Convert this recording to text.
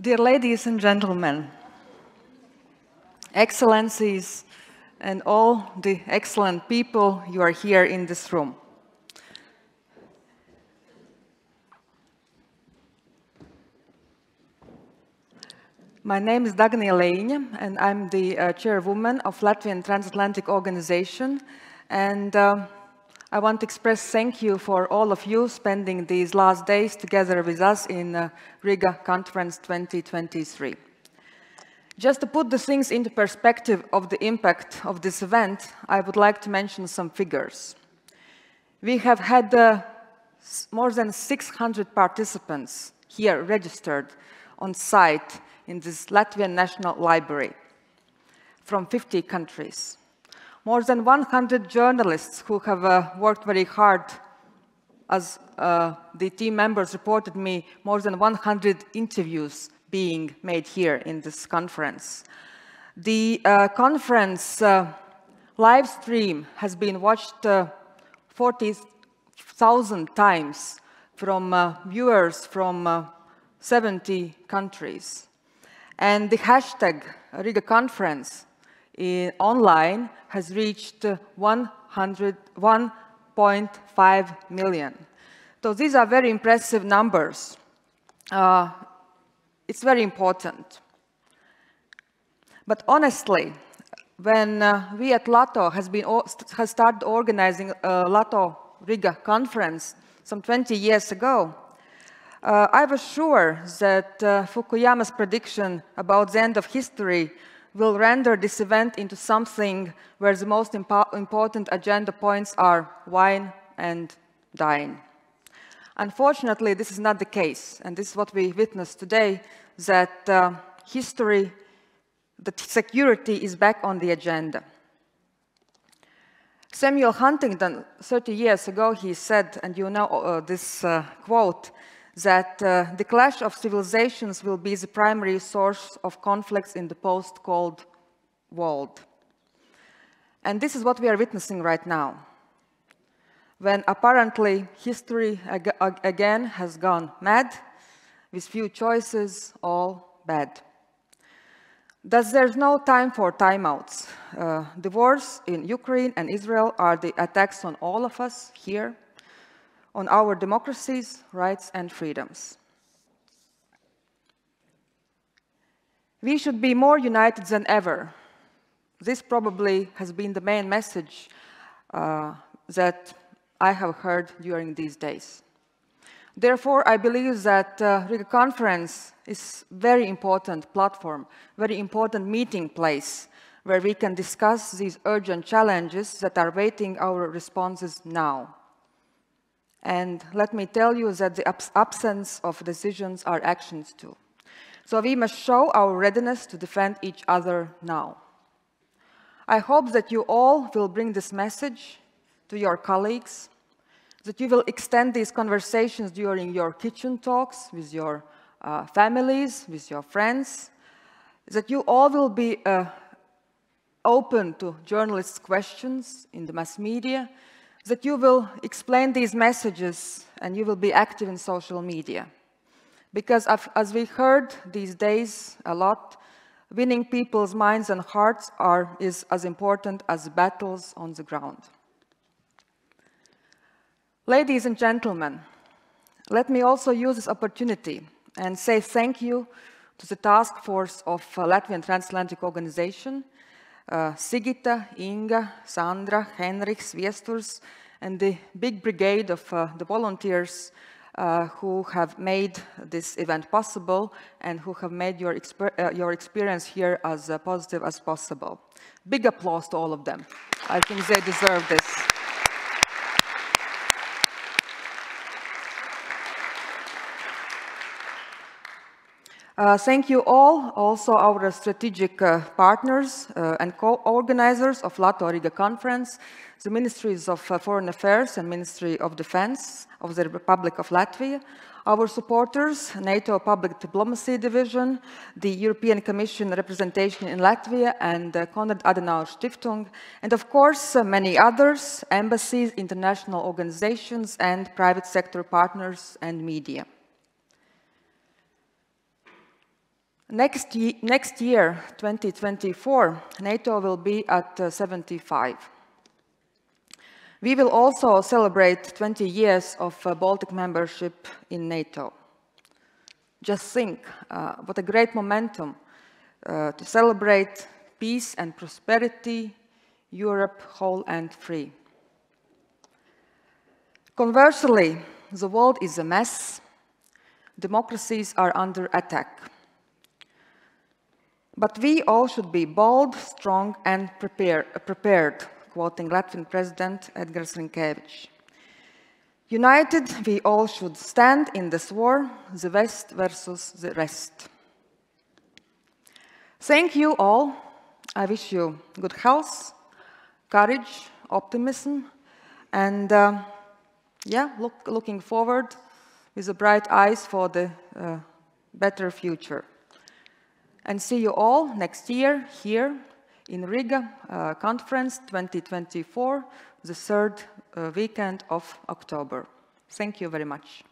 Dear ladies and gentlemen, excellencies, and all the excellent people you are here in this room. My name is Dagnija Lejiņa, and I'm the uh, chairwoman of Latvian Transatlantic Organization. And uh, I want to express thank you for all of you spending these last days together with us in uh, Riga Conference 2023. Just to put the things into perspective of the impact of this event, I would like to mention some figures. We have had uh, more than 600 participants here registered on site in this Latvian National Library from 50 countries. More than 100 journalists who have uh, worked very hard as uh, the team members reported me, more than 100 interviews being made here in this conference. The uh, conference uh, live stream has been watched uh, 40,000 times from uh, viewers from 70 countries. And the hashtag Riga Conference in, online has reached 1.5 million. So these are very impressive numbers. Uh, it's very important. But honestly, when uh, we at LATO has, been, has started organizing a LATO Riga conference some 20 years ago, uh, I was sure that uh, Fukuyama's prediction about the end of history will render this event into something where the most impo important agenda points are wine and dine. Unfortunately, this is not the case, and this is what we witnessed today, that uh, history, that security is back on the agenda. Samuel Huntington, 30 years ago, he said, and you know uh, this uh, quote, that uh, the clash of civilizations will be the primary source of conflicts in the post-Cold world. And this is what we are witnessing right now, when apparently history ag again has gone mad, with few choices, all bad. Thus, there's no time for timeouts. Uh, the wars in Ukraine and Israel are the attacks on all of us here, on our democracies, rights, and freedoms. We should be more united than ever. This probably has been the main message uh, that I have heard during these days. Therefore, I believe that uh, Riga Conference is very important platform, very important meeting place where we can discuss these urgent challenges that are waiting our responses now. And let me tell you that the absence of decisions are actions too. So we must show our readiness to defend each other now. I hope that you all will bring this message to your colleagues, that you will extend these conversations during your kitchen talks with your uh, families, with your friends, that you all will be uh, open to journalists' questions in the mass media, that you will explain these messages and you will be active in social media. Because as we heard these days a lot, winning people's minds and hearts are, is as important as battles on the ground. Ladies and gentlemen, let me also use this opportunity and say thank you to the task force of uh, Latvian Transatlantic Organization uh, Sigita, Inga, Sandra, Henrik, Viesturs, and the big brigade of uh, the volunteers uh, who have made this event possible and who have made your, exper uh, your experience here as uh, positive as possible. Big applause to all of them. I think they deserve this. Uh, thank you all, also our strategic uh, partners uh, and co-organizers of LATO Riga conference, the Ministries of uh, Foreign Affairs and Ministry of Defense of the Republic of Latvia, our supporters, NATO Public Diplomacy Division, the European Commission representation in Latvia and uh, Konrad Adenauer Stiftung, and of course uh, many others, embassies, international organizations and private sector partners and media. Next, ye next year, 2024, NATO will be at uh, 75. We will also celebrate 20 years of uh, Baltic membership in NATO. Just think, uh, what a great momentum uh, to celebrate peace and prosperity, Europe whole and free. Conversely, the world is a mess. Democracies are under attack. But we all should be bold, strong, and prepare, prepared, quoting Latvian President Edgars Rinkēvičs. United, we all should stand in this war, the West versus the rest. Thank you all. I wish you good health, courage, optimism, and uh, yeah, look, looking forward with bright eyes for the uh, better future. And see you all next year here in Riga uh, conference 2024, the third uh, weekend of October. Thank you very much.